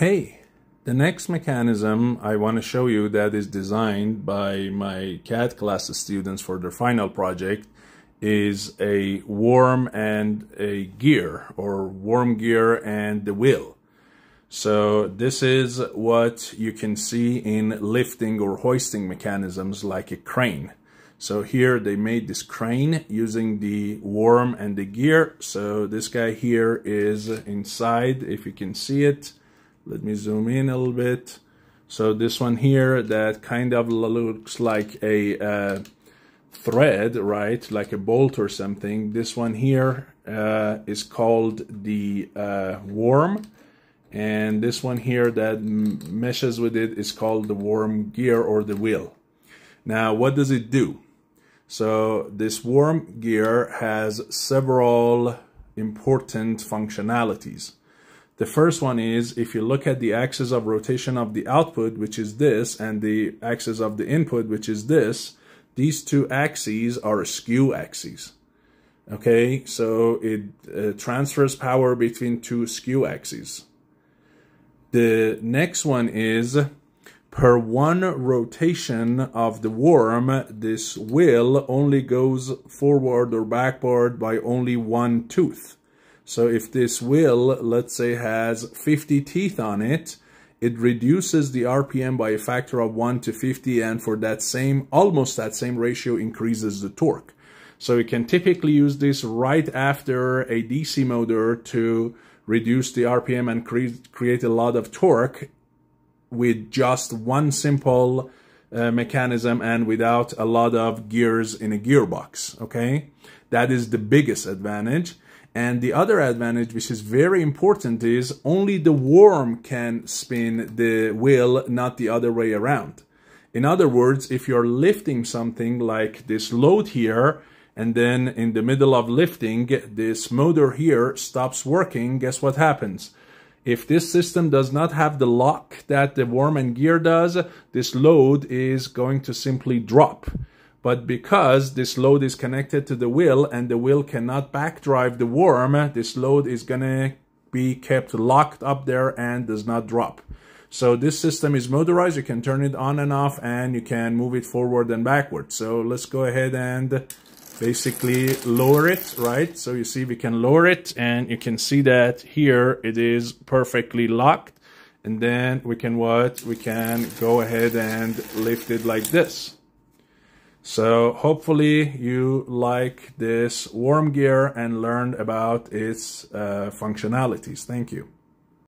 Hey, the next mechanism I want to show you that is designed by my CAD class students for their final project is a worm and a gear or worm gear and the wheel. So this is what you can see in lifting or hoisting mechanisms like a crane. So here they made this crane using the worm and the gear. So this guy here is inside, if you can see it. Let me zoom in a little bit. So this one here that kind of looks like a uh, thread, right? Like a bolt or something. This one here uh, is called the uh, worm. And this one here that meshes with it is called the worm gear or the wheel. Now, what does it do? So this worm gear has several important functionalities. The first one is if you look at the axis of rotation of the output, which is this, and the axis of the input, which is this, these two axes are skew axes. Okay, so it uh, transfers power between two skew axes. The next one is per one rotation of the worm, this wheel only goes forward or backward by only one tooth. So if this wheel, let's say, has 50 teeth on it, it reduces the RPM by a factor of 1 to 50 and for that same, almost that same ratio increases the torque. So you can typically use this right after a DC motor to reduce the RPM and cre create a lot of torque with just one simple uh, mechanism and without a lot of gears in a gearbox, okay? That is the biggest advantage. And the other advantage, which is very important, is only the worm can spin the wheel, not the other way around. In other words, if you're lifting something like this load here, and then in the middle of lifting, this motor here stops working, guess what happens? If this system does not have the lock that the worm and gear does, this load is going to simply drop. But because this load is connected to the wheel and the wheel cannot backdrive the worm, this load is going to be kept locked up there and does not drop. So this system is motorized. You can turn it on and off and you can move it forward and backward. So let's go ahead and basically lower it, right? So you see we can lower it and you can see that here it is perfectly locked. And then we can what? We can go ahead and lift it like this. So hopefully you like this worm gear and learned about its uh, functionalities. Thank you.